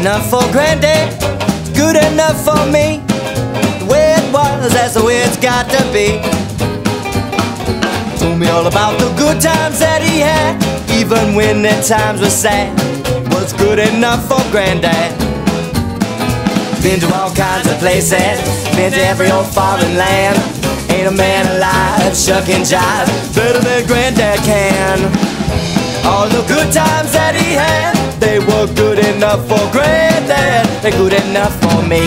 Enough for granddad, good enough for me. The way it was, that's the way it's got to be. Told me all about the good times that he had, even when the times were sad. Was good enough for granddad. Been to all kinds of places, been to every old foreign land. Ain't a man alive, shuck and jive, better than granddad can. All the good times that he had, they were good enough for granddad, they're good enough for me.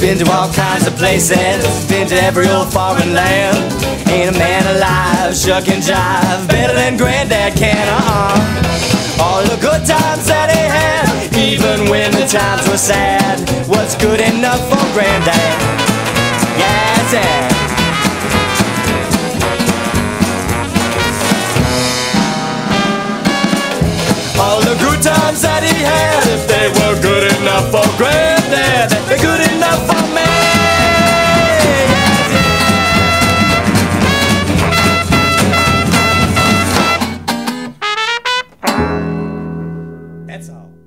Been to all kinds of places, been to every old foreign land. Ain't a man alive, shuck and jive, better than granddad can, uh-uh. Times were sad, was good enough for granddad. Yeah. All the good times that he had, if they were good enough for granddad, they're good enough for me. That's all.